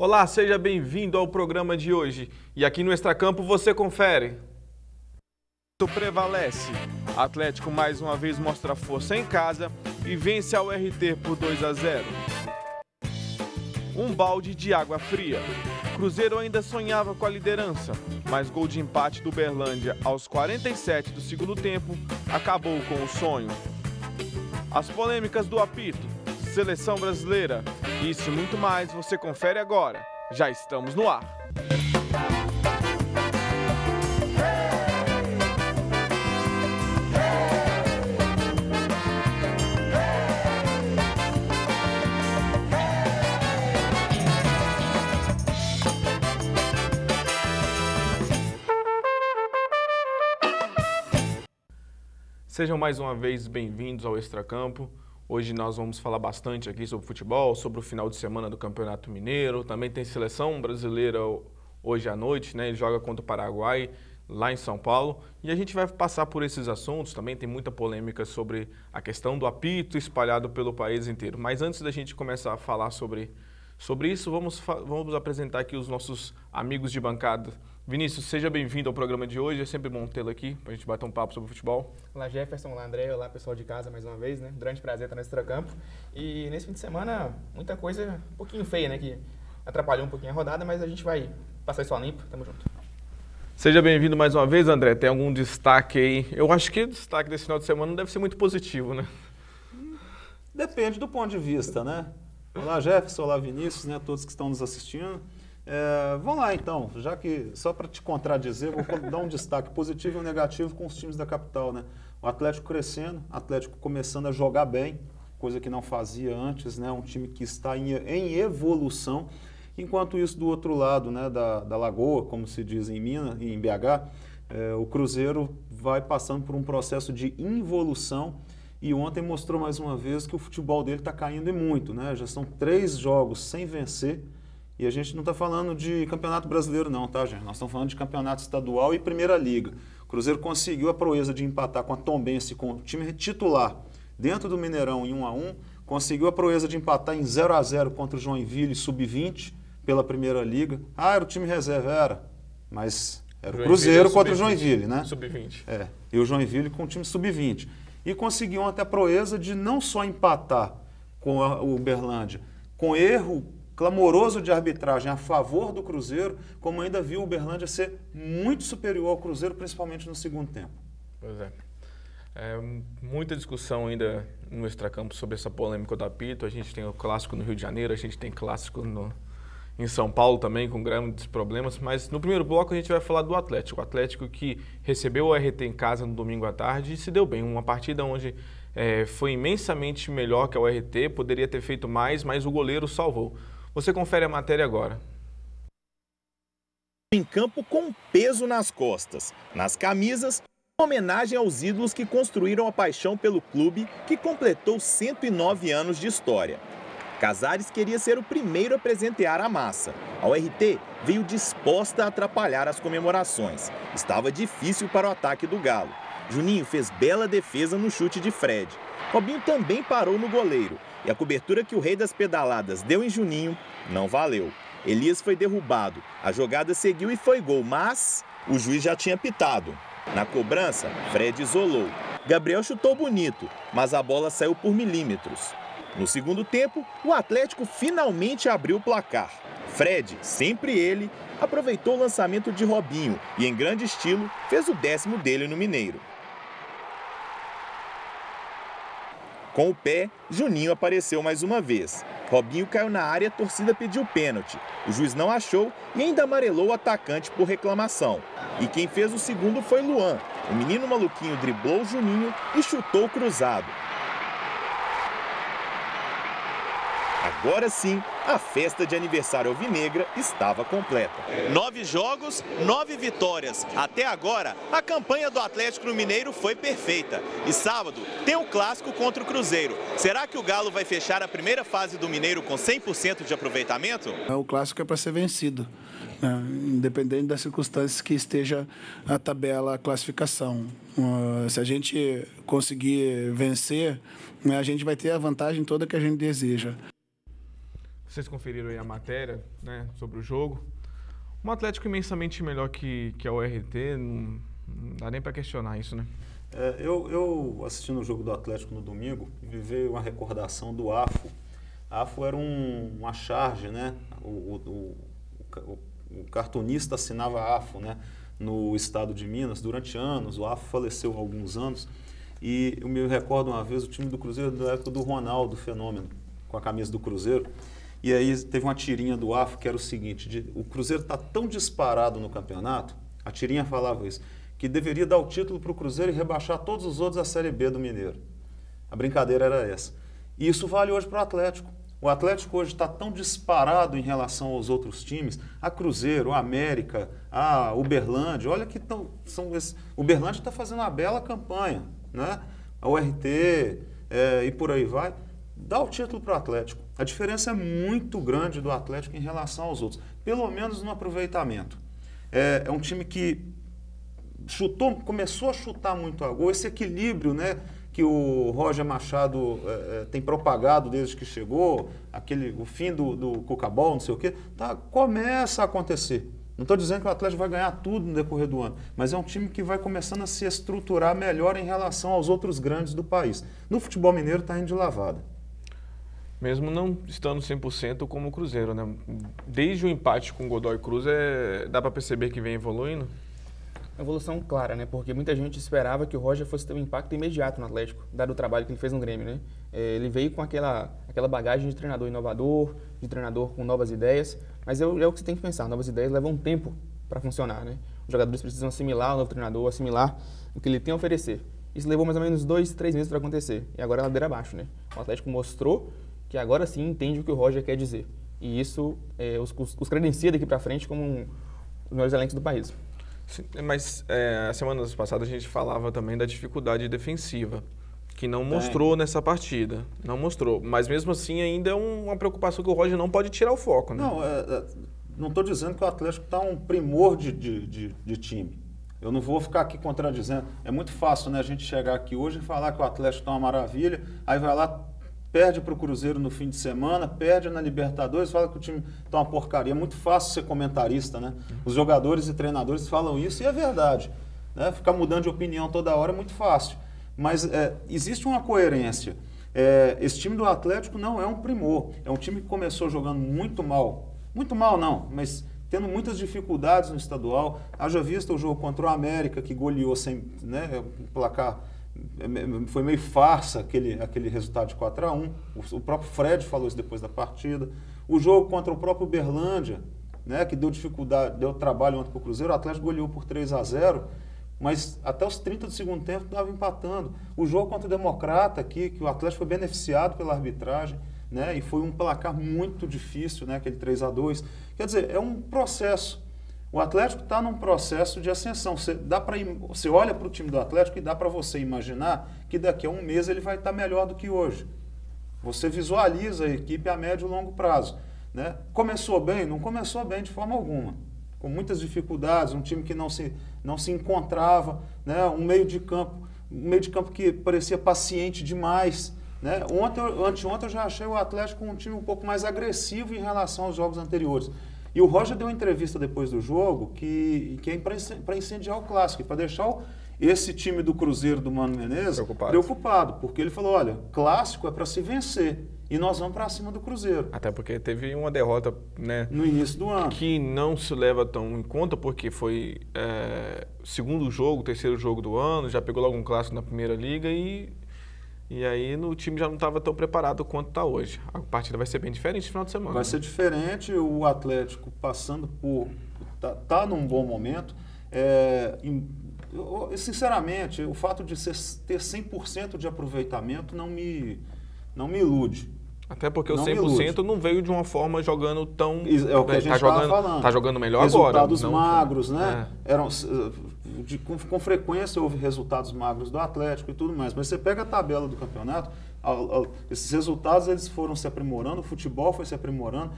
Olá, seja bem-vindo ao programa de hoje. E aqui no Extracampo você confere. Prevalece. Atlético mais uma vez mostra força em casa e vence ao RT por 2 a 0. Um balde de água fria. Cruzeiro ainda sonhava com a liderança, mas gol de empate do Berlândia aos 47 do segundo tempo acabou com o sonho. As polêmicas do apito, seleção brasileira, isso e muito mais você confere agora. Já estamos no ar. Sejam mais uma vez bem-vindos ao Extracampo. Hoje nós vamos falar bastante aqui sobre futebol, sobre o final de semana do Campeonato Mineiro. Também tem seleção brasileira hoje à noite, né? Ele joga contra o Paraguai lá em São Paulo. E a gente vai passar por esses assuntos. Também tem muita polêmica sobre a questão do apito espalhado pelo país inteiro. Mas antes da gente começar a falar sobre, sobre isso, vamos, vamos apresentar aqui os nossos amigos de bancada Vinícius, seja bem-vindo ao programa de hoje. É sempre bom tê-lo aqui para a gente bater um papo sobre futebol. Olá, Jefferson. Olá, André. Olá, pessoal de casa mais uma vez, né? Grande prazer estar no Extracampo. E nesse fim de semana, muita coisa um pouquinho feia, né? Que atrapalhou um pouquinho a rodada, mas a gente vai passar isso a limpo. Tamo junto. Seja bem-vindo mais uma vez, André. Tem algum destaque aí? Eu acho que o destaque desse final de semana não deve ser muito positivo, né? Depende do ponto de vista, né? Olá, Jefferson. Olá, Vinícius, né? Todos que estão nos assistindo. É, vamos lá então, já que só para te contradizer, vou dar um destaque positivo e um negativo com os times da capital, né? O Atlético crescendo, o Atlético começando a jogar bem, coisa que não fazia antes, né? Um time que está em, em evolução. Enquanto isso, do outro lado, né, da, da lagoa, como se diz em Minas, em BH, é, o Cruzeiro vai passando por um processo de involução e ontem mostrou mais uma vez que o futebol dele está caindo e muito, né? Já são três jogos sem vencer e a gente não está falando de campeonato brasileiro, não, tá, gente? Nós estamos falando de campeonato estadual e Primeira Liga. O Cruzeiro conseguiu a proeza de empatar com a Tombense, com o time titular, dentro do Mineirão em 1 a 1 Conseguiu a proeza de empatar em 0 a 0 contra o Joinville, sub-20, pela Primeira Liga. Ah, era o time reserva, era. Mas era o Cruzeiro contra o Joinville, né? Sub-20. É. E o Joinville com o time sub-20. E conseguiu até a proeza de não só empatar com a, o Uberlândia, com erro clamoroso de arbitragem a favor do Cruzeiro, como ainda viu o Uberlândia ser muito superior ao Cruzeiro, principalmente no segundo tempo. Pois é. é muita discussão ainda no extracampo sobre essa polêmica do apito. A gente tem o clássico no Rio de Janeiro, a gente tem clássico no, em São Paulo também, com grandes problemas. Mas no primeiro bloco a gente vai falar do Atlético. O Atlético que recebeu o RT em casa no domingo à tarde e se deu bem. Uma partida onde é, foi imensamente melhor que o RT, poderia ter feito mais, mas o goleiro salvou. Você confere a matéria agora. Em campo com peso nas costas, nas camisas, homenagem aos ídolos que construíram a paixão pelo clube que completou 109 anos de história. Casares queria ser o primeiro a presentear a massa. A URT veio disposta a atrapalhar as comemorações. Estava difícil para o ataque do Galo. Juninho fez bela defesa no chute de Fred. Robinho também parou no goleiro e a cobertura que o rei das pedaladas deu em Juninho não valeu. Elias foi derrubado, a jogada seguiu e foi gol, mas o juiz já tinha pitado. Na cobrança, Fred isolou. Gabriel chutou bonito, mas a bola saiu por milímetros. No segundo tempo, o Atlético finalmente abriu o placar. Fred, sempre ele, aproveitou o lançamento de Robinho e, em grande estilo, fez o décimo dele no Mineiro. Com o pé, Juninho apareceu mais uma vez. Robinho caiu na área, a torcida pediu pênalti. O juiz não achou e ainda amarelou o atacante por reclamação. E quem fez o segundo foi Luan. O menino maluquinho driblou Juninho e chutou cruzado. Agora sim, a festa de aniversário alvinegra estava completa. Nove jogos, nove vitórias. Até agora, a campanha do Atlético no Mineiro foi perfeita. E sábado tem o um clássico contra o Cruzeiro. Será que o Galo vai fechar a primeira fase do Mineiro com 100% de aproveitamento? É, o clássico é para ser vencido. Né? independente das circunstâncias que esteja a tabela, a classificação. Uh, se a gente conseguir vencer, né, a gente vai ter a vantagem toda que a gente deseja. Vocês conferiram aí a matéria né, sobre o jogo. Um Atlético imensamente melhor que, que a URT, não, não dá nem para questionar isso, né? É, eu, eu assistindo o jogo do Atlético no domingo, me veio uma recordação do AFO. AFO era um, uma charge, né? O, o, o, o, cartunista assinava AFO, né? No estado de Minas durante anos. O AFO faleceu há alguns anos. E eu me recordo uma vez o time do Cruzeiro da época do Ronaldo, Fenômeno, com a camisa do Cruzeiro. E aí teve uma tirinha do AFO que era o seguinte: de, o Cruzeiro está tão disparado no campeonato, a tirinha falava isso, que deveria dar o título para o Cruzeiro e rebaixar todos os outros à Série B do Mineiro. A brincadeira era essa. E isso vale hoje para o Atlético. O Atlético hoje está tão disparado em relação aos outros times, a Cruzeiro, a América, a Uberlândia. Olha que tão, são esses. O Uberlândia está fazendo uma bela campanha, né? A URT é, e por aí vai. Dá o título para o Atlético. A diferença é muito grande do Atlético em relação aos outros, pelo menos no aproveitamento. É, é um time que chutou, começou a chutar muito a gol, esse equilíbrio, né? que o Roger Machado é, tem propagado desde que chegou, aquele, o fim do, do Cucabol, não sei o quê, tá, começa a acontecer. Não estou dizendo que o Atlético vai ganhar tudo no decorrer do ano, mas é um time que vai começando a se estruturar melhor em relação aos outros grandes do país. No futebol mineiro está indo de lavada. Mesmo não estando 100% como o Cruzeiro, né? Desde o empate com o Godoy Cruz, é... dá para perceber que vem evoluindo? Evolução clara, né? Porque muita gente esperava que o Roger fosse ter um impacto imediato no Atlético, dado o trabalho que ele fez no Grêmio, né? É, ele veio com aquela, aquela bagagem de treinador inovador, de treinador com novas ideias, mas é, o que você tem que pensar, novas ideias levam tempo para funcionar, né? Os jogadores precisam assimilar o novo treinador, assimilar o que ele tem a oferecer. Isso levou mais ou menos dois, três meses para acontecer. E agora é ladeira abaixo, né? O Atlético mostrou que agora sim entende o que o Roger quer dizer. E isso é, os, os, credencia daqui para frente como um, os melhores elencos do país. Sim, mas é, semanas passadas a gente falava também da dificuldade defensiva, que não mostrou nessa partida. Não mostrou. Mas mesmo assim ainda é uma preocupação que o Roger não pode tirar o foco, né? Não, é, é, não estou dizendo que o Atlético está um primor de, de, de, de time. Eu não vou ficar aqui contradizendo. É muito fácil né, a gente chegar aqui hoje e falar que o Atlético está uma maravilha, aí vai lá, perde para o Cruzeiro no fim de semana, perde na Libertadores, fala que o time está uma porcaria. É muito fácil ser comentarista, né? Os jogadores e treinadores falam isso e é verdade. Né? Ficar mudando de opinião toda hora é muito fácil. Mas é, existe uma coerência. É, esse time do Atlético não é um primor. É um time que começou jogando muito mal. Muito mal não, mas tendo muitas dificuldades no estadual. Haja vista o jogo contra o América, que goleou sem né, placar foi meio farsa aquele, aquele resultado de 4 a 1 o, próprio Fred falou isso depois da partida. O jogo contra o próprio Berlândia, né, que deu dificuldade, deu trabalho ontem para o Cruzeiro, o Atlético goleou por 3 a 0 mas até os 30 do segundo tempo estava empatando. O jogo contra o Democrata aqui, que o Atlético foi beneficiado pela arbitragem, né, e foi um placar muito difícil, né, aquele 3 a 2 Quer dizer, é um processo. O Atlético está num processo de ascensão. Você, dá pra, você olha para o time do Atlético e dá para você imaginar que daqui a um mês ele vai estar tá melhor do que hoje. Você visualiza a equipe a médio e longo prazo. Né? Começou bem? Não começou bem de forma alguma. Com muitas dificuldades, um time que não se, não se encontrava, né? um meio de campo, um meio de campo que parecia paciente demais. Né? Ontem, anteontem eu já achei o Atlético um time um pouco mais agressivo em relação aos jogos anteriores. E o Roger deu uma entrevista depois do jogo que, que é para incendiar o clássico, para deixar o, esse time do Cruzeiro do Mano Menezes preocupado. preocupado, porque ele falou: olha, clássico é para se vencer. E nós vamos para cima do Cruzeiro. Até porque teve uma derrota, né? No início do ano. Que não se leva tão em conta, porque foi é, segundo jogo, terceiro jogo do ano, já pegou logo um clássico na primeira liga e e aí no time já não estava tão preparado quanto está hoje. A partida vai ser bem diferente no final de semana. Vai ser diferente, o Atlético passando por. tá, tá num bom momento. É, eu, sinceramente, o fato de ser, ter 100% de aproveitamento não me, não me ilude. Até porque não o 100% não veio de uma forma jogando tão. É o que a né, gente tá jogando, falando. Tá jogando melhor resultados agora. Resultados magros, né? É. Eram, de, com, com, frequência houve resultados magros do Atlético e tudo mais. Mas você pega a tabela do campeonato, a, a, esses resultados eles foram se aprimorando, o futebol foi se aprimorando,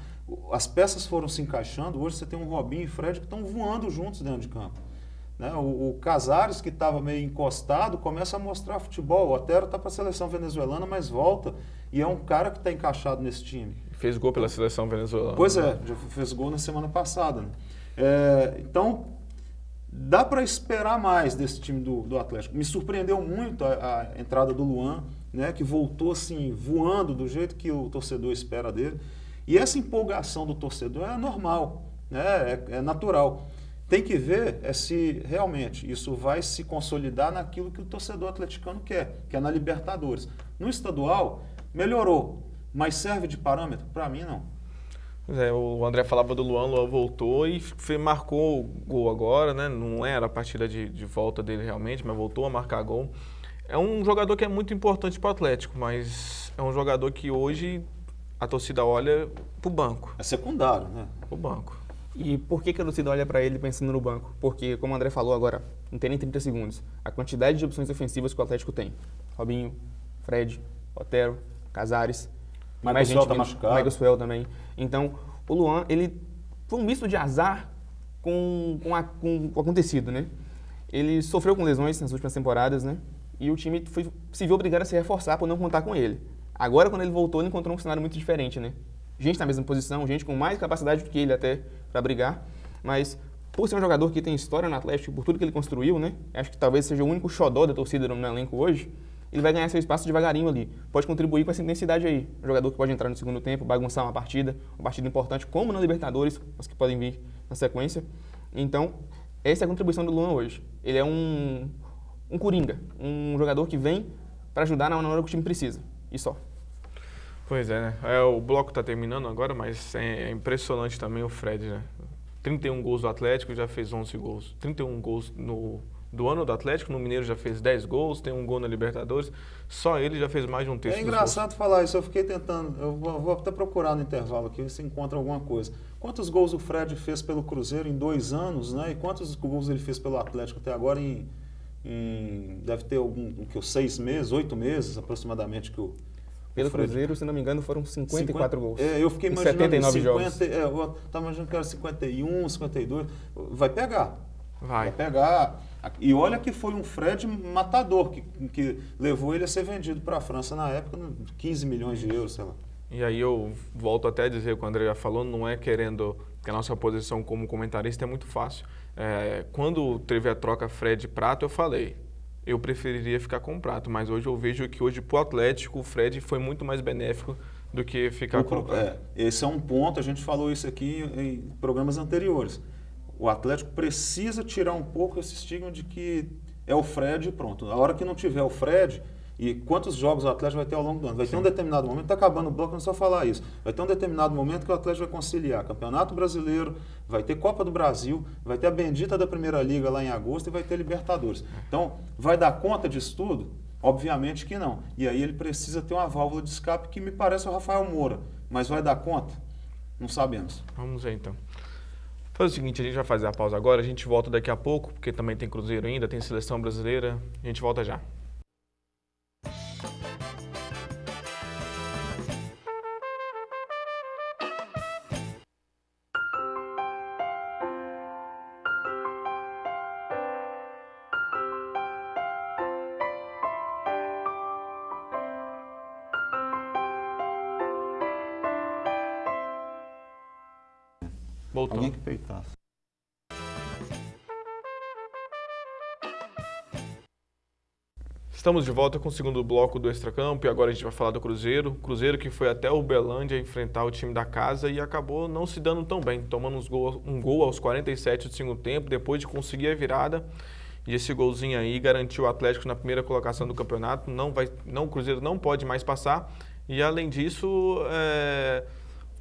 as peças foram se encaixando. Hoje você tem um Robinho e Fred que estão voando juntos dentro de campo. Né? O, o Casares, que estava meio encostado, começa a mostrar futebol. O Otero está para a seleção venezuelana, mas volta E é um cara que está encaixado nesse time. Fez gol pela seleção venezuelana. Pois é, já fez gol na semana passada. Né? É, então, dá para esperar mais desse time do, do Atlético. Me surpreendeu muito a, a, entrada do Luan, né, que voltou assim, voando do jeito que o torcedor espera dele. E essa empolgação do torcedor é normal, né, é, é natural. Tem que ver é se realmente isso vai se consolidar naquilo que o torcedor atleticano quer, que é na Libertadores. No estadual, melhorou, mas serve de parâmetro? Para mim, não. É, o André falava do Luan, o Luan voltou e marcou o gol agora, né? Não era a partida de, de volta dele realmente, mas voltou a marcar gol. É um jogador que é muito importante para o Atlético, mas é um jogador que hoje a torcida olha para o banco. É secundário, né? O banco. E por que, que a torcida olha para ele pensando no banco? Porque, como o André falou agora, não tem nem 30 segundos. A quantidade de opções ofensivas que o Atlético tem. Robinho, Fred, Otero, Casares. Michael Suel tá machucado. Michael Suel também. Então, o Luan, ele foi um misto de azar com, com, a, com o acontecido, né? Ele sofreu com lesões nas últimas temporadas, né? E o time foi, se viu obrigado a se reforçar por não contar com ele. Agora, quando ele voltou, ele encontrou um cenário muito diferente, né? Gente na mesma posição, gente com mais capacidade do que ele até para brigar, mas por ser um jogador que tem história no Atlético, por tudo que ele construiu, né? Acho que talvez seja o único xodó da torcida no elenco hoje ele vai ganhar seu espaço devagarinho ali. Pode contribuir com essa intensidade aí. Um jogador que pode entrar no segundo tempo, bagunçar uma partida, uma partida importante, como na Libertadores, as que podem vir na sequência. Então, essa é a contribuição do Luan hoje. Ele é um, um coringa, um jogador que vem para ajudar na hora que o time precisa. E só. Pois é, né? É, o bloco está terminando agora, mas é impressionante também o Fred, né? 31 gols do Atlético, já fez 11 gols. 31 gols no do ano do Atlético. No Mineiro já fez 10 gols, tem um gol na Libertadores. Só ele já fez mais de um terço É engraçado falar isso. Eu fiquei tentando, eu vou, até procurar no intervalo aqui, ver se encontra alguma coisa. Quantos gols o Fred fez pelo Cruzeiro em dois anos, né? E quantos gols ele fez pelo Atlético até agora em, em deve ter algum, que os seis meses, oito meses aproximadamente que o pelo Fred. Cruzeiro, se não me engano, foram 54 50, gols. É, eu fiquei imaginando 79 50, jogos. É, eu estava imaginando que era 51, 52. Vai pegar. Vai. Vai pegar. E olha que foi um Fred matador, que, que levou ele a ser vendido para a França na época, 15 milhões de euros, sei lá. E aí eu volto até a dizer, o que o André já falou, não é querendo que a nossa posição como comentarista é muito fácil. É, quando teve a troca Fred-Prato, eu falei, eu preferiria ficar com o Prato, mas hoje eu vejo que hoje para o Atlético o Fred foi muito mais benéfico do que ficar o, com o Prato. É, esse é um ponto, a gente falou isso aqui em programas anteriores o Atlético precisa tirar um pouco esse estigma de que é o Fred e pronto. A hora que não tiver o Fred, e quantos jogos o Atlético vai ter ao longo do ano? Vai Sim. ter um determinado momento, está acabando o bloco, não é só falar isso. Vai ter um determinado momento que o Atlético vai conciliar Campeonato Brasileiro, vai ter Copa do Brasil, vai ter a bendita da Primeira Liga lá em agosto e vai ter Libertadores. Então, vai dar conta disso tudo? Obviamente que não. E aí ele precisa ter uma válvula de escape que me parece o Rafael Moura. Mas vai dar conta? Não sabemos. Vamos ver então. Faz o seguinte, a gente vai fazer a pausa agora, a gente volta daqui a pouco, porque também tem Cruzeiro ainda, tem seleção brasileira, a gente volta já. Voltou. Alguém que peitasse. Estamos de volta com o segundo bloco do Extracampo e agora a gente vai falar do Cruzeiro. Cruzeiro que foi até o Belândia enfrentar o time da casa e acabou não se dando tão bem, tomando gol, um gol aos 47 do segundo tempo, depois de conseguir a virada. E esse golzinho aí garantiu o Atlético na primeira colocação do campeonato. Não vai, não, o Cruzeiro não pode mais passar. E além disso, é,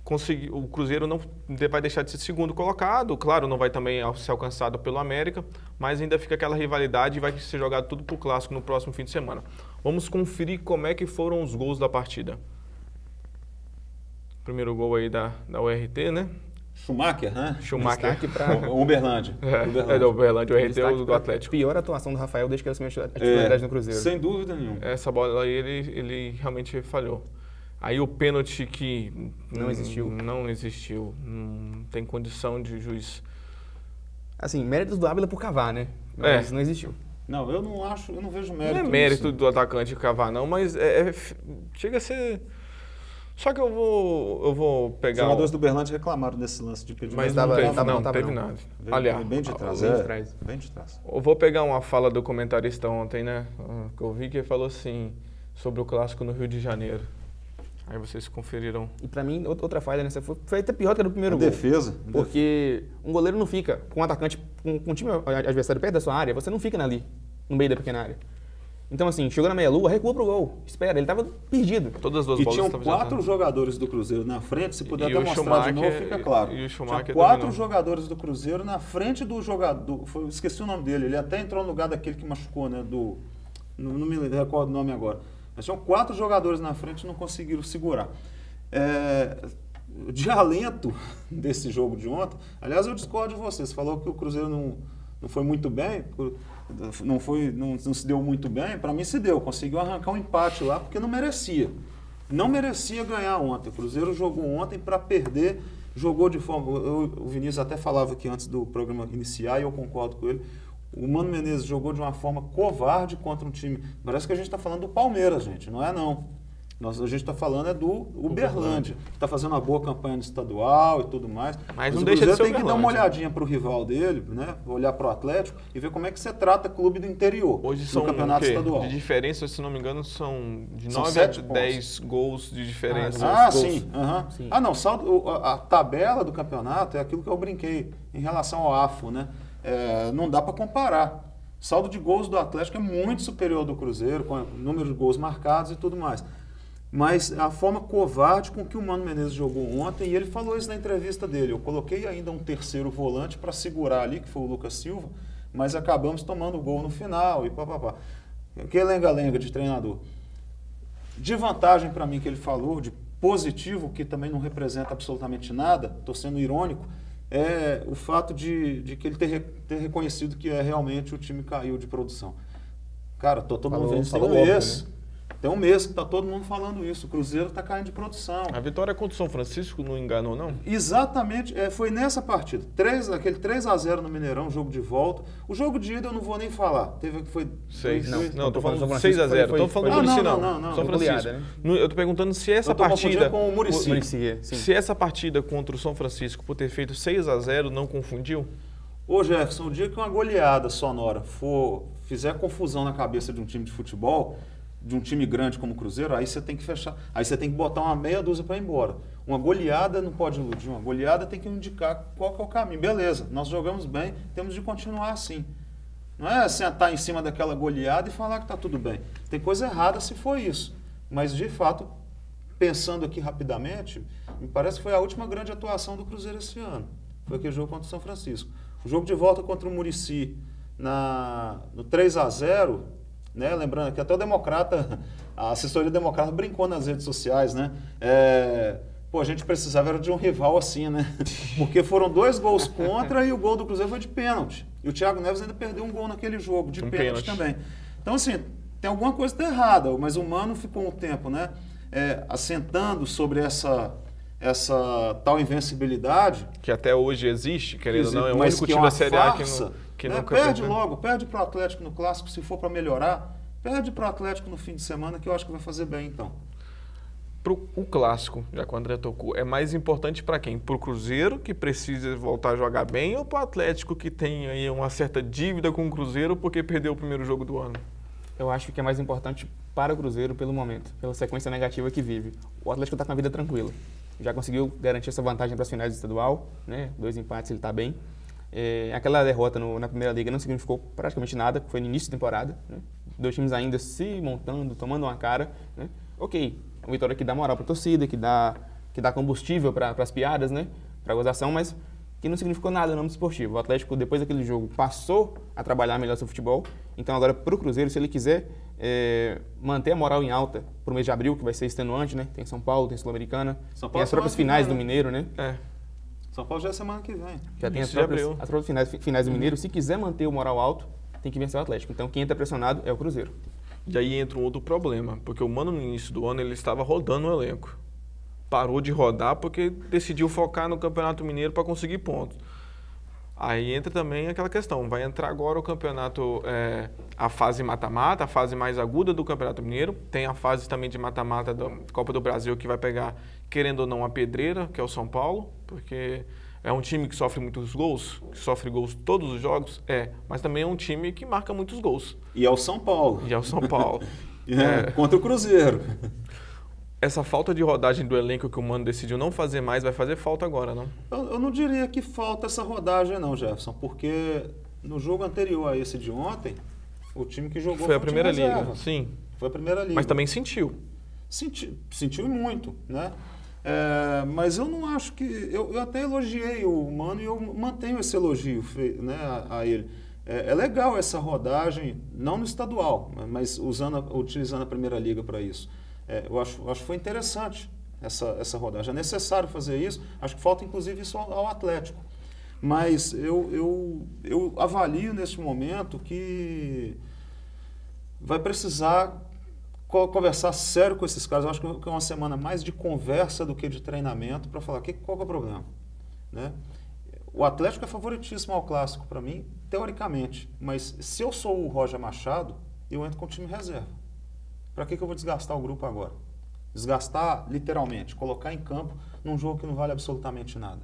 conseguir, o Cruzeiro não vai deixar de ser segundo colocado, claro, não vai também ser alcançado pelo América, mas ainda fica aquela rivalidade e vai ser jogado tudo para o Clássico no próximo fim de semana. Vamos conferir como é que foram os gols da partida. Primeiro gol aí da, da URT, né? Schumacher, né? Schumacher. para Uberlândia. É, Uberlândia. é do Uberlândia, o RT é do Atlético. Pior atuação do Rafael desde que ele assumiu a titularidade é, no Cruzeiro. Sem dúvida nenhuma. Essa bola aí ele, ele realmente falhou. Aí o pênalti que não existiu. Não existiu. Não tem condição de juiz. Assim, méritos do Ávila por cavar, né? Mas é. não existiu. Não, eu não acho, eu não vejo mérito. Não é mérito nisso. do atacante cavar, não, mas é, é, chega a ser. Só que eu vou, eu vou Os pegar. jogadores o- do Berlândia reclamaram desse lance de pedir Mas tava- não teve, tava- não, tava teve não. nada. Veio- Aliás, bem de trás. bem de é, trás. Bem de trás. eu vou pegar uma fala do comentarista ontem, né? ah, Que eu vi que ele falou assim sobre o clássico no Rio de Janeiro. Aí vocês conferiram. E pra mim, out- outra falha nessa foi, foi até pior que do primeiro A gol. defesa. Porque um goleiro não fica com um atacante, com, com um time adversário perto da sua área, você não fica ali, no meio da pequena área. Então, assim, chegou na meia-lua, recua pro gol. Espera, ele tava perdido. Todas as duas E bolas tinham quatro jogadores do Cruzeiro na frente, se puder E até mostrar de novo, fica claro. e o Schumacher Tinha quatro dominou. jogadores do Cruzeiro na frente do jogador, foi- esqueci o nome dele, ele até entrou no lugar daquele que machucou, né, do, não, não me recordo o nome agora. Mas tinham quatro jogadores na frente e não conseguiram segurar. É, de alento desse jogo de ontem, aliás, eu discordo de você, você falou que o Cruzeiro não, não foi muito bem, não, foi, não, não se deu muito bem, para mim se deu, conseguiu arrancar um empate lá porque não merecia. Não merecia ganhar ontem. O Cruzeiro jogou ontem para perder, jogou de forma. eu- o Vinícius até falava aqui antes do programa iniciar e eu concordo com ele. O Mano Menezes jogou de uma forma covarde contra um time. Parece que a gente está falando do Palmeiras, gente. Não é não. Nós, a gente está falando é do Uberlândia, que está fazendo uma boa campanha no estadual e tudo mais. Mas não o deixa de ser tem que dar uma olhadinha para o rival dele, né? olhar para o Atlético e ver como é que você trata clube do interior Hoje são no campeonato estadual. De diferença, se não me engano, são de São 9 a sete pontos. 10 gols de diferença. Ah, gols. sim. aham. Sim. Ah, não, saldo, o- a, a tabela do campeonato é aquilo que eu brinquei em relação ao AFO, né? É, não dá para comparar. Saldo de gols do Atlético é muito superior ao do Cruzeiro, com o número de gols marcados e tudo mais. Mas a forma covarde com que o Mano Menezes jogou ontem, e ele falou isso na entrevista dele. Eu coloquei ainda um terceiro volante para segurar ali, que foi o Lucas Silva, mas acabamos tomando o gol no final e papapá. Que lenga-lenga de treinador. De vantagem para mim que ele falou, de positivo, que também não representa absolutamente nada, estou sendo irônico, é o fato de, de que ele ter, ter reconhecido que é realmente o time caiu de produção. Cara, tô todo mundo vendo isso tem um mês. né? Tem um mês que tá todo mundo falando isso. O Cruzeiro está caindo de produção. A vitória contra o São Francisco não enganou, não? Exatamente, é, foi nessa partida. Três, aquele 3 a 0 no Mineirão, jogo de volta. O jogo de ida eu não vou nem falar. Teve que foi 6. dois- Não, não, tô tô falando falando São 6 a Francisco, 0 foi- Tô falando foi- do Muricy, Ah, não. não, não, não. São Francisco. goleada, né? Eu tô perguntando se essa partida. com o Muricy. Muricy, é, sim. Se essa partida contra o São Francisco, por ter feito 6 a 0 não confundiu? Ô Jefferson, o dia que uma goleada sonora for fizer confusão na cabeça de um time de futebol, de um time grande como o Cruzeiro, aí você tem que fechar, aí você tem que botar uma meia dúzia para ir embora. Uma goleada não pode iludir, uma goleada tem que indicar qual que é o caminho. Beleza, nós jogamos bem, temos de continuar assim. Não é sentar em cima daquela goleada e falar que está tudo bem. Tem coisa errada se for isso. Mas, de fato, pensando aqui rapidamente, me parece que foi a última grande atuação do Cruzeiro esse ano. Foi aquele jogo contra o São Francisco. O jogo de volta contra o Murici na, no 3 a 0 né? Lembrando que até o Democrata, a assessoria Democrata brincou nas redes sociais, né? É, pô, a gente precisava era de um rival assim, né? Porque foram dois gols contra e o gol do Cruzeiro foi de pênalti. E o Thiago Neves ainda perdeu um gol naquele jogo, de Um pênalti, pênalti. também. Então, assim, tem alguma coisa que tá errada, mas o Mano ficou um tempo, né? é, assentando sobre essa, essa tal invencibilidade. Que até hoje existe, querendo ou não, é o único que time uma da Série A que, não, né? nunca Perde logo, perde para o Atlético no Clássico, se for para melhorar. Perde para o Atlético no fim de semana, que eu acho que vai fazer bem, então. Pro, o clássico, já que o André tocou, é mais importante para quem? Pro Cruzeiro, que precisa voltar a jogar bem, ou pro Atlético, que tem aí uma certa dívida com o Cruzeiro porque perdeu o primeiro jogo do ano? Eu acho que é mais importante para o Cruzeiro pelo momento, pela sequência negativa que vive. O Atlético está com a vida tranquila. Já conseguiu garantir essa vantagem para as finais do estadual, né? Dois empates, ele está bem. É, aquela derrota no- na primeira liga não significou praticamente nada, foi no início da temporada. Né? Dois times ainda se montando, tomando uma cara. Né? Ok, uma vitória que dá moral para a torcida, que dá, que dá combustível para as piadas, né? para a gozação, mas que não significou nada no âmbito esportivo. O Atlético, depois daquele jogo, passou a trabalhar melhor seu futebol. Então, agora, para o Cruzeiro, se ele quiser é, manter a moral em alta para o mês de abril, que vai ser extenuante, né? Tem São Paulo, tem Sul-Americana, tem as próprias finais do né? Mineiro, né? É. São Paulo já é semana que vem. Já tem as próprias, abril. as próprias finais, finais do Mineiro. Se quiser manter o moral alto, tem que vencer o Atlético. Então, quem entra pressionado é o Cruzeiro. E aí entra um outro problema, porque o Mano no início do ano ele estava rodando o elenco. Parou de rodar porque decidiu focar no Campeonato Mineiro para conseguir pontos. Aí entra também aquela questão, vai entrar agora o campeonato, é, a fase mata-mata, a fase mais aguda do Campeonato Mineiro, tem a fase também de mata-mata da Copa do Brasil que vai pegar, querendo ou não, a pedreira, que é o São Paulo, porque é um time que sofre muitos gols, que sofre gols todos os jogos, é, mas também é um time que marca muitos gols. E é o São Paulo. E é o São Paulo. é, contra o Cruzeiro. essa falta de rodagem do elenco que o Mano decidiu não fazer mais vai fazer falta agora, não? Eu, eu, não diria que falta essa rodagem, não, Jefferson, porque no jogo anterior a esse de ontem, o time que jogou foi, a primeira liga. Reserva. Sim. Foi a primeira liga. Mas também sentiu. Senti, sentiu muito, né? É, mas eu não acho que. Eu, eu, até elogiei o Mano e eu mantenho esse elogio né, a, a ele. É, é, legal essa rodagem, não no estadual, mas usando, utilizando a primeira liga para isso. É, eu acho, acho que foi interessante essa, essa rodagem. É necessário fazer isso. Acho que falta, inclusive, isso ao, Atlético. Mas eu, eu, eu avalio nesse momento que vai precisar conversar sério com esses caras. Eu acho que é uma semana mais de conversa do que de treinamento para falar que, qual é o problema. Né? O Atlético é favoritíssimo ao clássico para mim, teoricamente. Mas se eu sou o Roger Machado, eu entro com o time reserva. Para que, que eu vou desgastar o grupo agora? Desgastar, literalmente, colocar em campo num jogo que não vale absolutamente nada.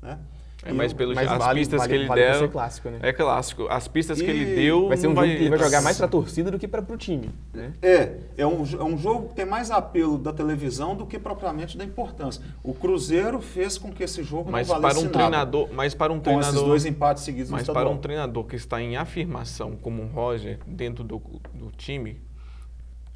Né? É, mas pelas as vale, pistas vale, que ele vale deram. clássico, né? É clássico. As pistas e... que ele deu. Vai ser um jogo vai... que ele vai jogar mais para a torcida do que para o time. Né? É, é um, é um jogo que tem mais apelo da televisão do que propriamente da importância. O Cruzeiro fez com que esse jogo mas não valesse para um nada. treinador, Mas para um treinador. Com esses dois empates seguidos Mas para um treinador que está em afirmação, como o Roger, dentro do, do time,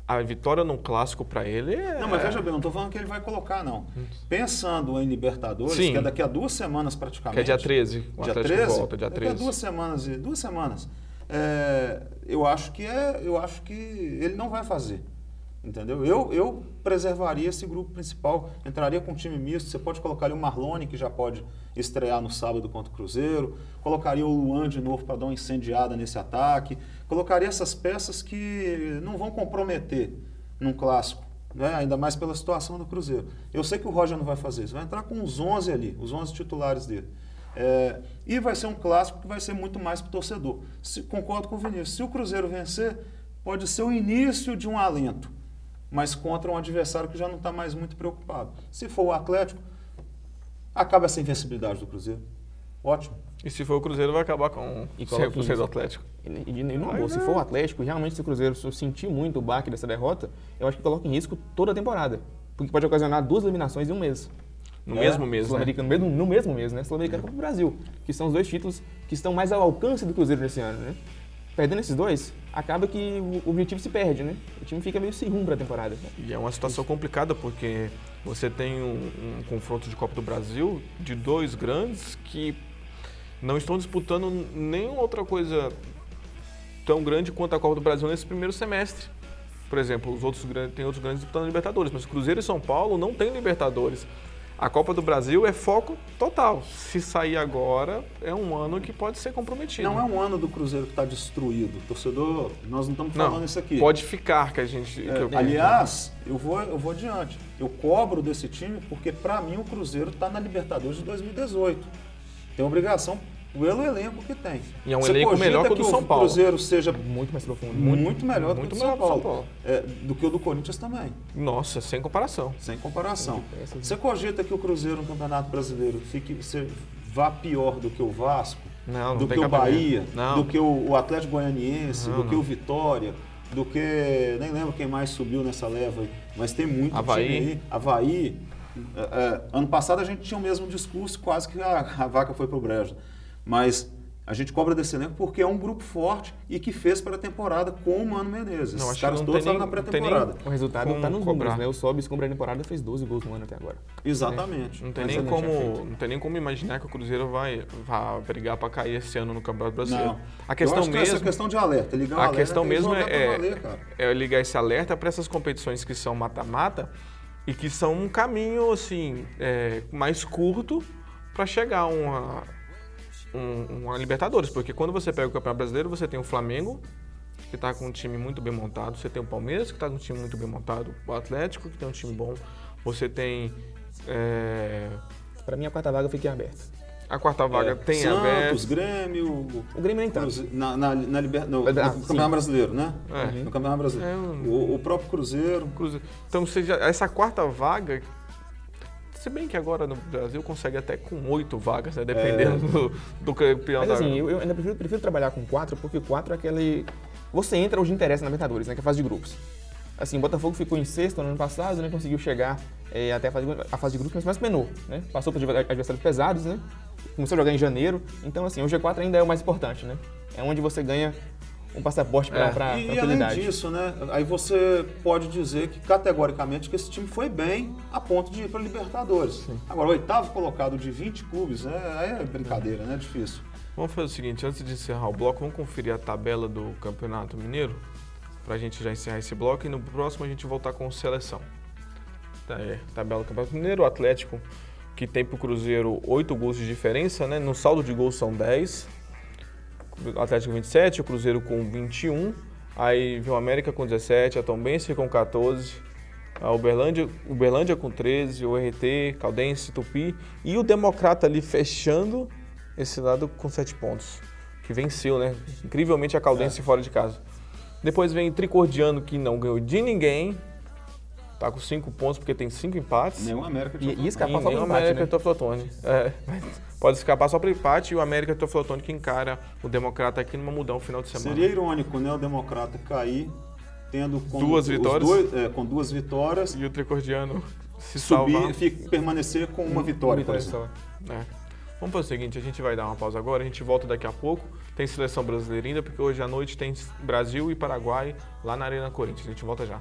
a vitória no clássico para ele é... Não, mas veja bem, não estou falando que ele vai colocar, não. Pensando em Libertadores, Sim. que é daqui a duas semanas praticamente. Que é dia 13, o dia Atlético 13, volta, dia 13. Daqui a duas semanas, duas semanas. É, eu acho que é, eu acho que ele não vai fazer. Entendeu? Eu, eu preservaria esse grupo principal, entraria com um time misto. Você pode colocar ali o Marlone, que já pode estrear no sábado contra o Cruzeiro, colocaria o Luan de novo para dar uma incendiada nesse ataque, colocaria essas peças que não vão comprometer num clássico, né? ainda mais pela situação do Cruzeiro. Eu sei que o Roger não vai fazer isso, vai entrar com os 11 ali, os 11 titulares dele. É, e vai ser um clássico que vai ser muito mais para o torcedor. Se, concordo com o Vinícius. Se o Cruzeiro vencer, pode ser o início de um alento mas contra um adversário que já não está mais muito preocupado. Se for o Atlético, acaba essa invencibilidade do Cruzeiro. Ótimo. E se for o Cruzeiro, vai acabar com e o ser do Atlético. E, e, e se for o Atlético, realmente se o Cruzeiro sentir muito o baque dessa derrota, eu acho que coloca em risco toda a temporada. Porque pode ocasionar duas eliminações em um mês. No é, mesmo mês, né? No mesmo, no mesmo mês, né? Sul-Americano para o Brasil. Que são os dois títulos que estão mais ao alcance do Cruzeiro nesse ano, né? perdendo esses dois, acaba que o objetivo se perde, né? O time fica meio sem rumo para a temporada. E é uma situação complicada porque você tem um, um, confronto de Copa do Brasil de dois grandes que não estão disputando nenhuma outra coisa tão grande quanto a Copa do Brasil nesse primeiro semestre. Por exemplo, os outros tem outros grandes disputando Libertadores, mas Cruzeiro e São Paulo não têm Libertadores. A Copa do Brasil é foco total. Se sair agora, é um ano que pode ser comprometido. Não é um ano do Cruzeiro que está destruído. Torcedor, nós não estamos falando não, isso aqui. Pode ficar que a gente. É, eu... Aliás, eu vou, eu vou adiante. Eu cobro desse time porque, para mim, o Cruzeiro está na Libertadores de 2018. Tem obrigação pelo elenco que tem. E é um Você elenco melhor que o do São Paulo. o Cruzeiro seja muito mais profundo. Muito, muito melhor muito do que o São Paulo. São Paulo. É, do que o do Corinthians também. Nossa, sem comparação. Sem comparação. Você cogita que o Cruzeiro no Campeonato Brasileiro fique, você vá pior do que o Vasco, não, não do que o Bahia, do que o, Atlético Goianiense, do que o Vitória, do que. Nem lembro quem mais subiu nessa leva aí, mas tem muito Havaí. time aí. Havaí. É, é, ano passado a gente tinha o mesmo discurso, quase que a, a vaca foi pro brejo. Mas a gente cobra desse elenco porque é um grupo forte e que fez para a temporada com o Mano Menezes. Não, Os caras todos estavam na pré-temporada. O resultado está nos números, né? O Sobis com a temporada fez 12 gols no ano até agora. Exatamente. Não tem, nem como, não tem nem como imaginar que o Cruzeiro vai, vai brigar para cair esse ano no Campeonato Brasileiro. Não. A questão mesmo, essa questão de alerta, ligar a alerta, questão mesmo é, valer, é ligar esse alerta para essas competições que são mata-mata e que são um caminho assim é, mais curto para chegar a uma um, uma Libertadores, porque quando você pega o Campeonato Brasileiro, você tem o Flamengo, que está com um time muito bem montado, você tem o Palmeiras, que está com um time muito bem montado, o Atlético, que tem um time bom, você tem. É... Para mim, a quarta vaga fica aberta. A quarta vaga É, tem Santos, aberto. Grêmio, O Grêmio nem tanto. Cruze- na, na, na liber- no, Ah, no. Campeonato Brasileiro, né? É. No Campeonato Brasileiro. É, um- o, o próprio Cruzeiro. Cruzeiro. Então, seja, essa quarta vaga, se bem que agora no Brasil consegue até com oito vagas, né? Dependendo do, do campeão Mas da... assim, eu, eu ainda prefiro, prefiro trabalhar com quatro, porque quatro é aquele. Você entra onde interessa na Libertadores, né? Que é a fase de grupos. Assim, o Botafogo ficou em sexto no ano passado, né? Conseguiu chegar eh, até a fase, de, a fase de grupos, mas mais penou, né? Passou por adversários pesados, né? Começou a jogar em janeiro. Então, assim, o G4 ainda é o mais importante, né? É onde você ganha um passaporte para É. é. pra, E, pra e além disso, né? Aí você pode dizer que categoricamente que esse time foi bem a ponto de ir para Libertadores. Agora, o oitavo colocado de 20 clubes, é, aí é brincadeira, né? Difícil. Vamos fazer o seguinte, antes de encerrar o bloco, vamos conferir a tabela do Campeonato Mineiro, pra gente já encerrar esse bloco e no próximo a gente voltar com seleção. Tá, é, tabela do Campeonato Mineiro, o Atlético, que tem pro Cruzeiro 8 gols de diferença, né? No saldo de gols são 10. O Atlético 27, o Cruzeiro com 21. Aí vem o América com 17, a Tombense com 14, a Uberlândia, Uberlândia com 13, o RT, Caldense, Tupi e o Democrata ali fechando esse lado com 7 pontos, que venceu, né? Incrivelmente a Caldense fora de casa. Depois vem Tricordiano, que não ganhou de ninguém, tá com 5 pontos porque tem 5 empates. Nenhum América E, e E escapar só pro o empate, América né? Toflotone. É, pode escapar só para empate e o América Toflotone que encara o Democrata aqui numa mudão no final de semana. Seria irônico, né? O Democrata cair tendo com Duas vitórias. dois- é, com duas vitórias, E o Tricordiano se subir, salvar. fi- permanecer com uma vitória, por exemplo. só. É. Vamos fazer o seguinte, a gente vai dar uma pausa agora, a gente volta daqui a pouco. Tem seleção brasileira ainda, porque hoje à noite tem Brasil e Paraguai lá na Arena Corinthians. A gente volta já.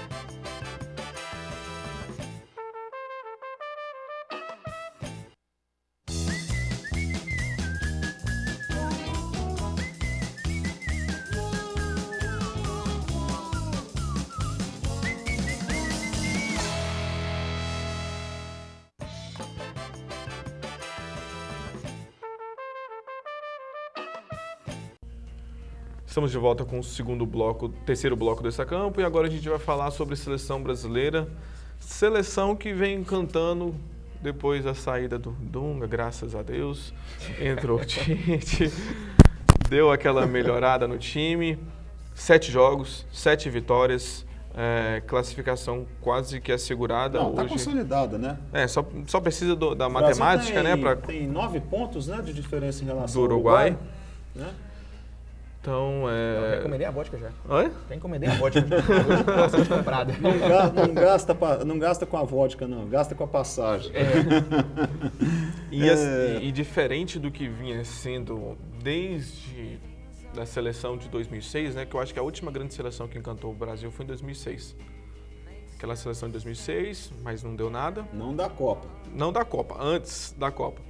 Estamos de volta com o segundo bloco, terceiro bloco desse campo e agora a gente vai falar sobre seleção brasileira. Seleção que vem cantando depois da saída do Dunga, graças a Deus. Entrou o Tite, deu aquela melhorada no time. Sete jogos, sete vitórias, é, classificação quase que assegurada Não, tá hoje. consolidada, né? É, só, só precisa do- da matemática, tem, né? Pra, Tem nove pontos né, de diferença em relação Do ao Uruguai. né? Eu então, é... encomendei a vodka já. Oi? Já encomendei a vodka. Hoje bastante comprada. Não, ga- não gasta pa- não gasta com a vodka, não. Gasta com a passagem. E, É. e diferente do que vinha sendo desde da seleção de 2006, né, que eu acho que a última grande seleção que encantou o Brasil foi em 2006. Aquela seleção de 2006, mas não deu nada. Não da Copa. Não da Copa, antes da Copa.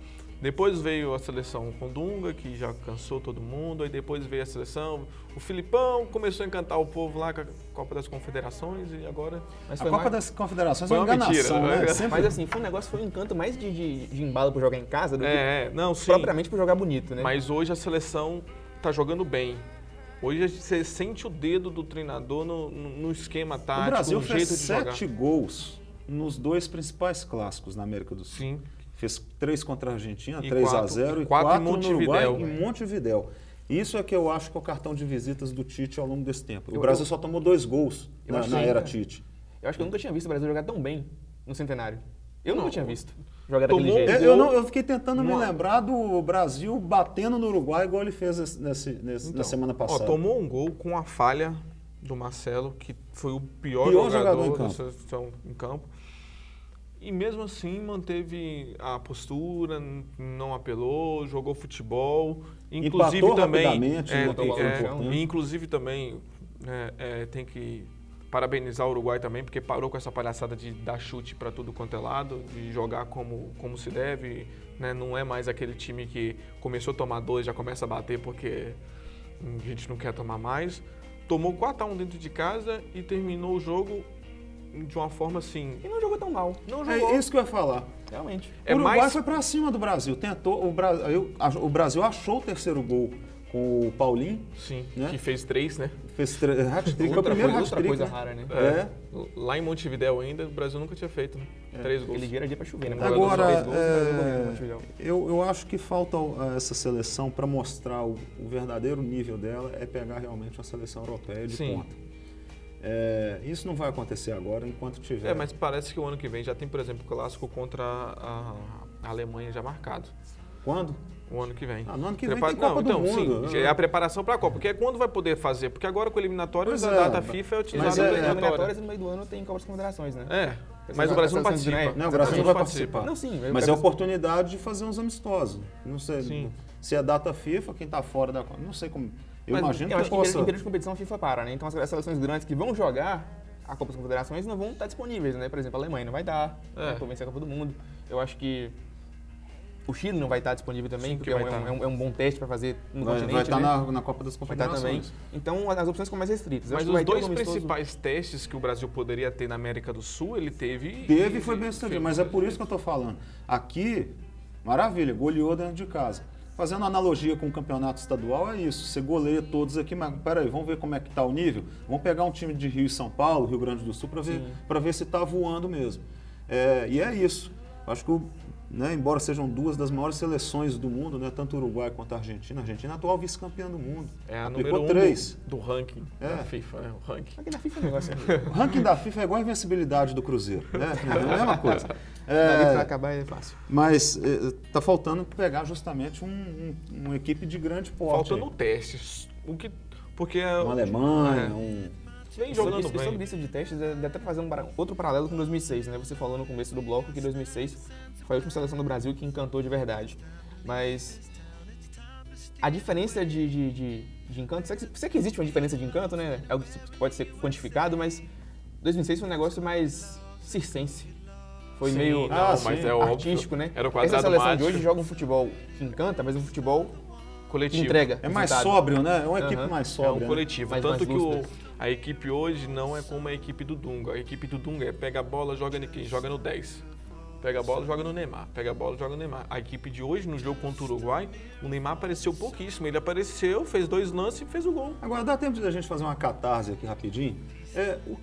Depois veio a seleção com Dunga, que já cansou todo mundo. Aí depois veio a seleção. O Filipão começou a encantar o povo lá com a Copa das Confederações e agora. Mas A Copa mais- das Confederações Foi é uma uma mentira, enganação, né? né? Sempre- Mas assim, foi um negócio, foi um encanto mais de, de, de embalo pra jogar em casa do que É, é, não, sim. propriamente pra jogar bonito, né? Mas hoje a seleção tá jogando bem. Hoje você sente o dedo do treinador no, no- esquema o tático, Brasil no fez jeito de jogar. sete gols nos dois principais clássicos na América do Sul. Sim. Fez três contra a Argentina, E 3 a quatro- 0 e e quatro em 4 no Uruguai Montevidéu. em Montevidéu. Isso é que eu acho que é o cartão de visitas do Tite ao longo desse tempo. O Eu- Brasil eu- só tomou dois gols na, achei, na era né? Tite. Eu acho que eu nunca tinha visto o Brasil jogar tão bem no centenário. Eu Não. nunca tinha visto jogar Tomou daquele jeito. Eu, não- eu fiquei tentando me Uma- lembrar do Brasil batendo no Uruguai igual ele fez esse- nesse- nesse- na Então, semana Ó, passada. tomou um gol com a falha do Marcelo, que foi o pior, Pior jogador, jogador em campo. em campo. E mesmo assim manteve a postura, não apelou, jogou futebol. Inclusive Empatou também. é, a bola no é, né? e inclusive também é, é, tem que parabenizar o Uruguai também, porque parou com essa palhaçada de dar chute para tudo quanto é lado, de jogar como, como se deve. né? Não é mais aquele time que começou a tomar dois, já começa a bater porque a gente não quer tomar mais. Tomou 4x1 dentro de casa e terminou o jogo de uma forma assim. E não jogou tão mal. Não jogou. É isso que eu ia falar. Realmente. É o Uruguai mais- foi pra cima do Brasil. Tentou, o, Bra- eu- a- o Brasil achou o terceiro gol com o Paulinho. Sim, Né? que fez três, né? Fez tre- hat-trick, foi o Outra primeiro coisa- outra hat-trick. coisa né? rara, né? É. Lá em Montevidéu ainda, o Brasil nunca tinha feito, né? Três gols. Aquele dia pra chover, né? Agora, gols, é, Brasil eu, eu acho que falta essa seleção para mostrar o, o verdadeiro nível dela é pegar realmente uma seleção europeia de Sim. ponta. É, isso não vai acontecer agora enquanto tiver. É, mas parece que o ano que vem já tem, por exemplo, o clássico contra a, a Alemanha já marcado. Quando? O ano que vem. Ah, no ano que vem Prepara- tem Copa Não, do então, Mundo. Sim, é a preparação para a Copa. Porque é quando vai poder fazer? Porque agora com o eliminatório, Pois a é, data mas- FIFA é mas utilizada é- na é- eliminatória. eliminatórias e no meio do ano tem Copa das Confederações, né? É, mas o As Brasil não participa. de- Não, o Brasil não vai participar. Não, sim. Mas é quero- oportunidade de fazer uns amistosos. Não sei Sim. se é data FIFA, quem está fora da Copa. Não sei como. Eu Mas imagino Eu que acho que possa. em período de competição a FIFA para, né? Então as seleções grandes que vão jogar a Copa das Confederações não vão estar disponíveis, né? Por exemplo, a Alemanha não vai dar, É. é. para vencer a Copa do Mundo. Eu acho que o Chile não vai estar disponível também, Sim, porque que é um, é um- é um bom teste para fazer no Vai, continente, vai estar né? na, na Copa das Vai estar também. Confederações. Então as, opções ficam mais restritas. Eu Mas os dois um amistoso- principais testes que o Brasil poderia ter na América do Sul, ele teve. Teve e foi bem sucedido, mas é por isso que eu estou falando. Aqui, maravilha, goleou dentro de casa. Fazendo analogia com o campeonato estadual, é isso. Você goleia todos aqui, mas peraí, vamos ver como é que está o nível? Vamos pegar um time de Rio e São Paulo, Rio Grande do Sul, para ver, ver se está voando mesmo. É, e é isso. Acho que, o- né, embora sejam duas das maiores seleções do mundo, né, tanto o Uruguai quanto a Argentina, a Argentina é a atual vice-campeã do mundo. É a Aplicou número um três. do, do ranking É. da FIFA, né? O ranking. Aqui na FIFA é um negócio O ranking da FIFA é igual a invencibilidade do Cruzeiro, né? É a mesma coisa. É, pra acabar é fácil. Mas está faltando pegar justamente um, um- uma equipe de grande porte. Faltando aí. testes. O que, porque Uma Alemanha, É. um. vem jogando sobre, isso- bem. sobre isso de testes, é, dá até pra fazer um para- outro paralelo com 2006, né? Você falou no começo do bloco que 2006 foi a última seleção do Brasil que encantou de verdade. Mas a diferença de, de, de, de encanto, sei que, sei que existe uma diferença de encanto, né? É algo que pode ser quantificado, mas 2006 foi um negócio mais circense. Foi Sim, meio não, Ah, mas sim. é óbvio. artístico, né? Era o Essa quadrado seleção mágico. de hoje joga um futebol que encanta, mas um futebol que coletivo. entrega. É mais resultado. sóbrio, né? É uma equipe Aham. mais É sóbria. um né? coletivo. Mais- Tanto mais que o- a equipe hoje não é como a equipe do Dunga. A equipe do Dunga é pega a bola, joga em quem? Joga no 10. Pega a bola, joga no Neymar. Pega a bola, joga no Neymar. A equipe de hoje, no jogo contra o Uruguai, o Neymar apareceu pouquíssimo. Ele apareceu, fez dois lances e fez o gol. Agora, dá tempo de a gente fazer uma catarse aqui rapidinho? É, o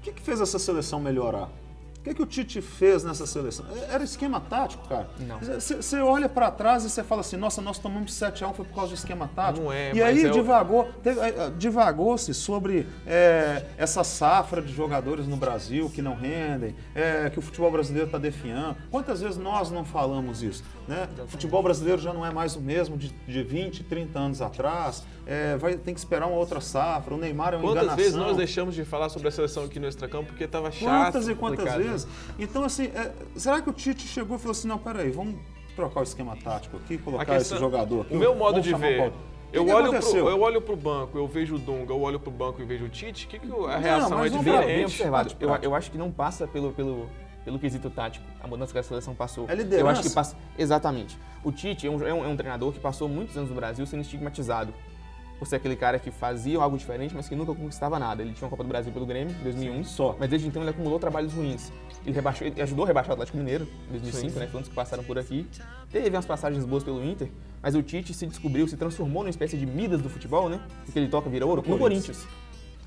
que, que fez essa seleção melhorar? O que, que o Tite fez nessa seleção? É, Era esquema tático, cara. Não. Você olha pra trás e você fala assim, nossa, nós tomamos 7x1 foi por causa do esquema tático. Não é, e mas aí é divagou, teve- eh, divagou-se sobre é, essa safra de jogadores no Brasil que não rendem, é, que o futebol brasileiro está definhando. Quantas vezes nós não falamos isso? Né? O futebol brasileiro já não é mais o mesmo de, de 20, 30 anos atrás. Vai, tem que esperar uma outra safra. O Neymar é uma Quantas enganação. vezes nós deixamos de falar sobre a seleção aqui no Extracampo porque estava chato. Quantas e quantas complicado, Então, assim, é, será que o Tite chegou e falou assim, não, peraí, vamos trocar o esquema tático aqui, colocar questão- esse jogador aqui? O meu modo de ver. Eu que olho, pro, eu olho pro banco, eu vejo o Dunga, eu olho pro banco e vejo o Tite, que, que a Não, reação mas é diferente? Eu, prático. eu acho que não passa pelo, pelo, pelo quesito tático, a mudança que a seleção passou. É liderança? Eu acho que passa. Exatamente. O Tite é um, é um- é um treinador que passou muitos anos no Brasil sendo estigmatizado. Por ser aquele cara que fazia algo diferente, mas que nunca conquistava nada. Ele tinha uma Copa do Brasil pelo Grêmio em 2001, Só. mas desde então ele acumulou trabalhos ruins. Ele, rebaixou, ele ajudou a rebaixar o Atlético Mineiro em 2005, Sim. né? Foi um dos que passaram por aqui. Teve umas passagens boas pelo Inter, mas o Tite se descobriu, se transformou numa espécie de Midas do futebol, né? Que ele toca vira ouro, no Corinthians.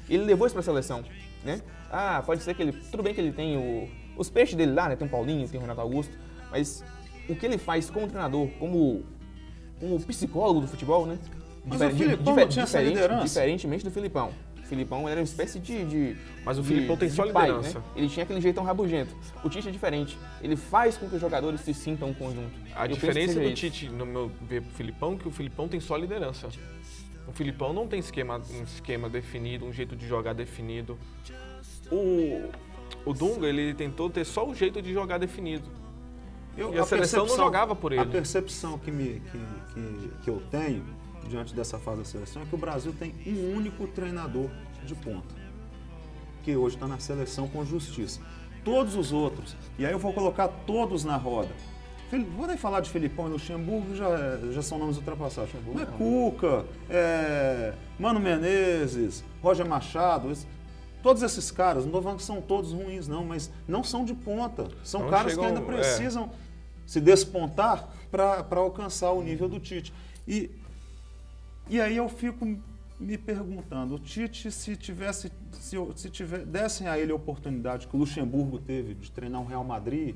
Ele levou isso pra seleção, né? Ah, pode ser que ele. Tudo bem que ele tem o, os peixes dele lá, né? Tem o Paulinho, tem o Renato Augusto, mas o que ele faz como treinador, como, como psicólogo do futebol, né? Mas o Filipão não tinha essa diferente- liderança? Diferentemente do Filipão. O Filipão era uma espécie de. de Mas o de- Filipão tem só pai, liderança. né? Ele tinha aquele jeitão rabugento. O Tite é diferente. Ele faz com que os jogadores se sintam um conjunto. A Eu diferença do isso. Tite, no meu ver pro Filipão, que o Filipão tem só liderança. O Filipão não tem esquema, um esquema definido, um jeito de jogar definido. O, o Dunga, ele tentou ter só o jeito de jogar definido. Eu- E a seleção não jogava por A ele. percepção que, me, que, que, que eu tenho diante dessa fase da seleção é que o Brasil tem um único treinador de ponta, que hoje está na seleção com justiça. Todos os outros, e aí eu vou colocar todos na roda. Vou nem falar de Felipão e Luxemburgo, já, já são nomes ultrapassados. Mas Cuca, é, Mano Menezes, Roger Machado, todos esses caras, não estou falando que são todos ruins, não, mas não são de ponta. São Não caras chegam- que ainda é. precisam se despontar para alcançar o nível do Tite. E E aí eu fico me perguntando, o Tite, se tivesse, se, se tiver, dessem a ele a oportunidade que o Luxemburgo teve de treinar um Real Madrid,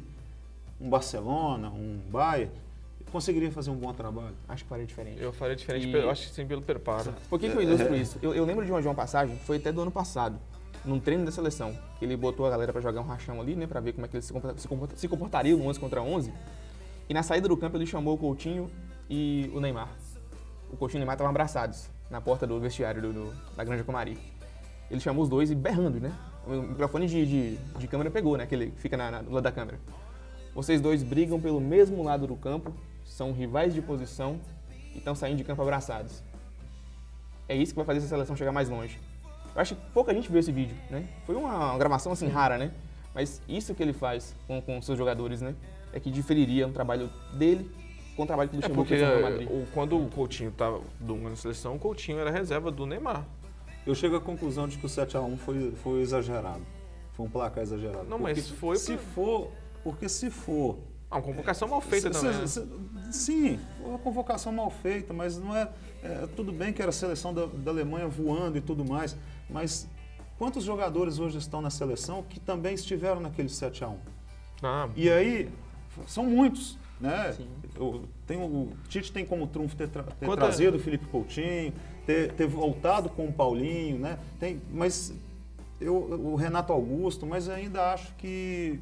um Barcelona, um Bayern, conseguiria fazer um bom trabalho. Acho que faria diferente. Eu faria diferente, E- eu acho que sim pelo preparo. Por que, que eu ilustro isso? Eu, eu lembro de uma, de uma passagem, foi até do ano passado, num treino da seleção, que ele botou a galera pra jogar um rachão ali, né, pra ver como é que eles se, comporta- se, comporta- se comportariam no 11 contra 11. E na saída do campo ele chamou o Coutinho e o Neymar. O Coutinho e o Neymar estavam abraçados na porta do vestiário do, do- da Granja Comari. Ele chamou os dois e berrando, né? O microfone de, de, de câmera pegou, né? Aquele que fica na, na, do lado da câmera. Vocês dois brigam pelo mesmo lado do campo, são rivais de posição e estão saindo de campo abraçados. É isso que vai fazer essa seleção chegar mais longe. Eu acho que pouca gente viu esse vídeo, né? Foi uma gravação assim rara, né? Mas isso que ele faz com, com seus jogadores, né? É que diferiria um trabalho dele com o trabalho que o É Luxemburgo porque fez no Real é, Madrid. o- quando o Coutinho estava do na seleção, o Coutinho era reserva do Neymar. Eu chego à conclusão de que o 7x1 foi, foi exagerado. Foi um placar exagerado. Não, mas Porque foi Se pra- for. Porque se for. Ah, uma convocação mal feita se- também. né? se- se- sim, foi uma convocação mal feita, mas não é, é, Tudo bem que era a seleção da, da Alemanha voando e tudo mais, mas quantos jogadores hoje estão na seleção que também estiveram naquele 7x1? Ah, E aí, são muitos. Né? O, tem, o, o Tite tem como trunfo ter, tra- ter Quanta- trazido o Felipe Coutinho, ter, ter voltado com o Paulinho, né? Tem, mas eu, o Renato Augusto, mas eu ainda acho que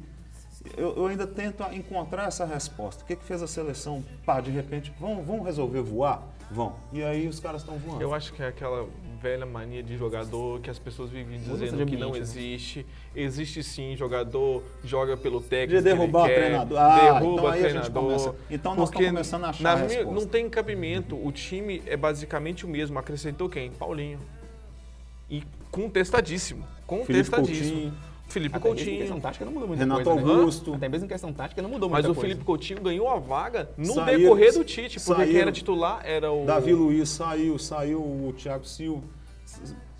eu, eu ainda tento encontrar essa resposta. O que, que fez a seleção? Pá, de repente, vão, vão resolver voar? Vão. E aí os caras estão voando. Eu acho que é aquela velha mania de jogador que as pessoas vivem dizendo que não né? existe. Existe sim, jogador joga pelo técnico. De derrubar o que ele quer, treinador. Ah, derruba então aí a gente treinador. começa- então nós estamos começando a achar na minha-. Não tem cabimento. O time é basicamente o mesmo. Acrescentou quem? Paulinho. E contestadíssimo. Felipe. Coutinho, Até mesmo em Coutinho. questão tática não mudou muita Renato coisa, né? Augusto. Até mesmo em questão tática não mudou Mas muita o coisa. Felipe Coutinho ganhou a vaga no Saíram- decorrer do Tite, porque quem saíram- era titular era o. Davi Luiz saiu, saiu o Thiago Silva.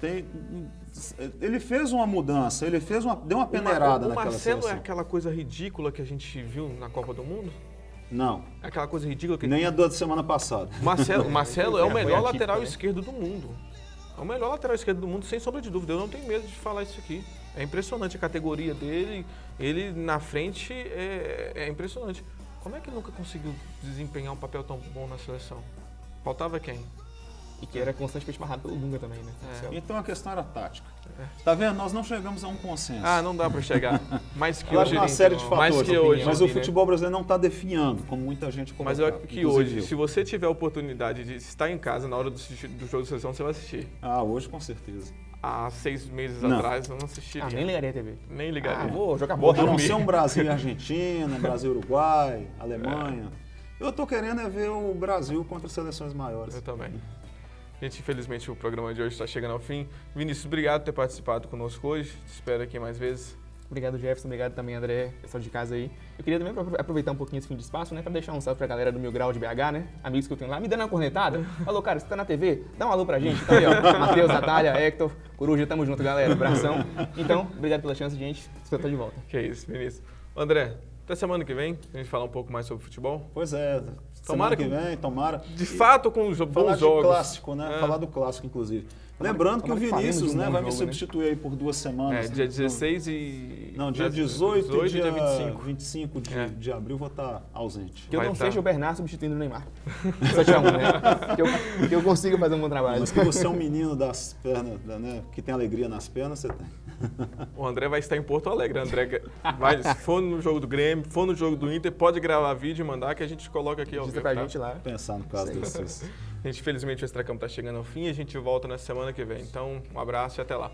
Tem- ele fez uma mudança, ele fez uma, deu uma peneirada o naquela Marcelo é seleção. aquela coisa ridícula que a gente viu na Copa do Mundo? Não, É aquela coisa ridícula que nem a da semana passada. Marcelo, Marcelo é o melhor lateral né? esquerdo do mundo. É o melhor lateral esquerdo do mundo, sem sombra de dúvida. Eu não tenho medo de falar isso aqui. É impressionante a categoria dele. Ele na frente é, é impressionante. Como é que nunca conseguiu desempenhar um papel tão bom na seleção? Faltava quem? E que era constantemente barrado pelo Dunga também, né? Marcelo. Então a questão era tática. Tá vendo? Nós não chegamos a um consenso. Ah, não dá pra chegar. Mais que Claro, hoje. uma série de mais fatores. que hoje. mas o né? futebol brasileiro não está definhando, como muita gente Mas colocava, eu acho que hoje, eu. se você tiver a oportunidade de estar em casa na hora do, do jogo de seleção, você vai assistir. Ah, hoje com certeza. Há seis meses Não. atrás eu não assistiria. Ah, nem ligaria a TV. Nem Ah, ligaria. vou jogar bola. não ser um Brasil e Argentina, Brasil e Uruguai, Alemanha. Eu tô querendo é ver o Brasil contra seleções maiores. Eu também. Gente, infelizmente o programa de hoje está chegando ao fim. Vinícius, obrigado por ter participado conosco hoje. Te espero aqui mais vezes. Obrigado, Jefferson. Obrigado também, André, pessoal de casa aí. Eu queria também apro- aproveitar um pouquinho esse fim de espaço, né? Pra deixar um salve pra galera do Mil Grau de BH, né? Amigos que eu tenho lá. Me dando uma cornetada. Falou, cara, você tá na TV? Dá um alô pra gente. Então aí, ó. Matheus, Natália, Hector, Coruja, tamo junto, galera. Abração. Então, obrigado pela chance, gente. Estou de volta. Que é isso, Vinícius. André, até semana que vem, a gente falar um pouco mais sobre futebol. Pois é, Tomara semana que que- vem, tomara. De fato, com os jo- Falar bons de jogos. clássico, né? É. Falar do clássico, inclusive. Tomara- Lembrando que o tomara que falemos Vinícius um né, vai me jogo, né? substituir aí por duas semanas. É, dia né? 16 e. Não, dia né, 18, 18 e dia, 25. 25 de, É. de abril vou estar ausente. Que eu Vai não tá. seja o Bernard substituindo o Neymar. 7x1, né? Que eu, que eu consiga fazer um bom trabalho. Mas que você é um menino das pernas, né? Que tem alegria nas pernas, você tem. O André vai estar em Porto Alegre. O André vai, se for no jogo do Grêmio, for no jogo do Inter, pode gravar vídeo e mandar que a gente coloca aqui ao vivo. pra tá? gente lá. Pensar no caso desses. Gente, infelizmente o Extracampo está chegando ao fim e a gente volta na semana que vem. Então, um abraço e até lá.